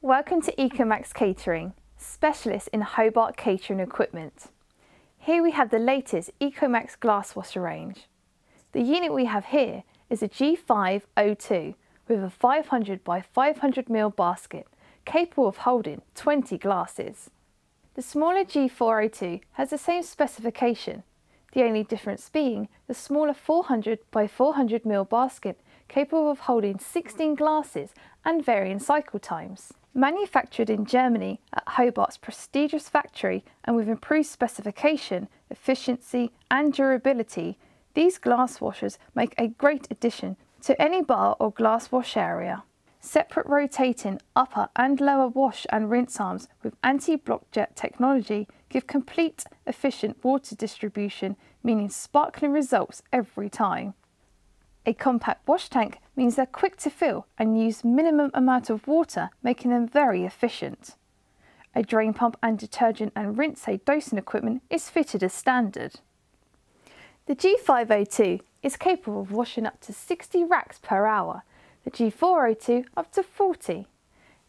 Welcome to Ecomax Catering, specialist in Hobart catering equipment. Here we have the latest Ecomax glass washer range. The unit we have here is a G502 with a 500 by 500 ml basket capable of holding 20 glasses. The smaller G402 has the same specification, the only difference being the smaller 400 by 400 ml basket capable of holding 16 glasses and varying cycle times. Manufactured in Germany at Hobart's prestigious factory and with improved specification, efficiency and durability, these glass washers make a great addition to any bar or glass wash area. Separate rotating upper and lower wash and rinse arms with anti-block jet technology give complete efficient water distribution, meaning sparkling results every time. A compact wash tank means they're quick to fill and use minimum amount of water, making them very efficient. A drain pump and detergent and rinse aid dosing equipment is fitted as standard. The G502 is capable of washing up to 60 racks per hour, the G402 up to 40.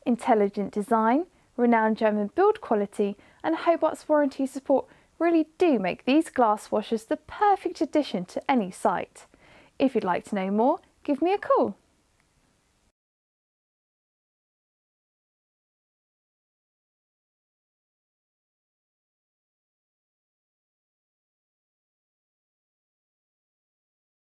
Intelligent design, renowned German build quality and Hobart's warranty support really do make these glass washers the perfect addition to any site. If you'd like to know more, give me a call.